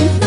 you.